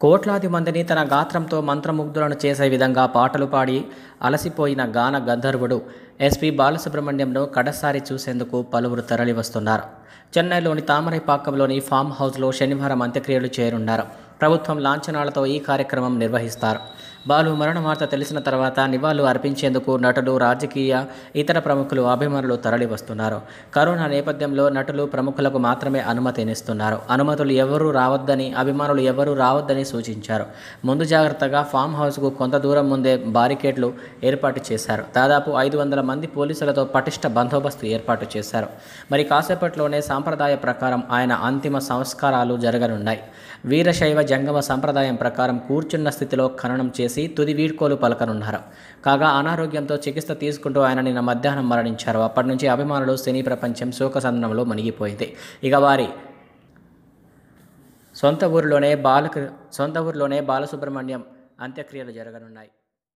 కోట్లాది మందిని తన గాత్రంతో మంత్రముగ్ధులను చేసే విధంగా పాటలు పాడి అలసిపోయిన గాన గంధర్వుడు ఎస్పి బాలసుబ్రహ్మణ్యంను కడసారి చూసేందుకు పలువురు తరలివస్తున్నారు. చెన్నైలోని తామరైపాకంలోని ఫామ్ హౌస్లో శనివారం అంత్యక్రియలు చేరున్నారు. ప్రభుత్వం లాంఛనాలతో ఈ కార్యక్రమం నిర్వహిస్తారు. బాలు మరణ వార్త తెలిసిన తర్వాత నివాళులు అర్పించేందుకు నటులు రాజకీయ ఇతర ప్రముఖులు అభిమానులు తరలివస్తున్నారు. కరోనా నేపథ్యంలో నటులు ప్రముఖులకు మాత్రమే అనుమతినిస్తున్నారు అనుమతులు ఎవరూ రావద్దని అభిమానులు ఎవరూ రావద్దని సూచించారు. ముందు జాగ్రత్తగా ఫామ్ హౌస్కు కొంత దూరం ముందే బారికేడ్లు ఏర్పాటు చేశారు. దాదాపు ఐదు వందల మంది పోలీసులతో పటిష్ట బందోబస్తు ఏర్పాటు చేశారు. మరి కాసేపట్లోనే సాంప్రదాయ ప్రకారం ఆయన అంతిమ సంస్కారాలు జరగనున్నాయి. వీరశైవ జంగమ సంప్రదాయం ప్రకారం కూర్చున్న స్థితిలో ఖననం చేసి తుది వీడ్కోలు పలకనున్నారు. కాగా అనారోగ్యంతో చికిత్స తీసుకుంటూ ఆయన నిన్న మధ్యాహ్నం మరణించారు. అప్పటి నుంచి అభిమానులు సినీ ప్రపంచం శోకసందనంలో మునిగిపోయింది. ఇక వారి సొంత ఊరిలోనే బాలక సొంత ఊరిలోనే బాలసుబ్రహ్మణ్యం అంత్యక్రియలు జరగనున్నాయి.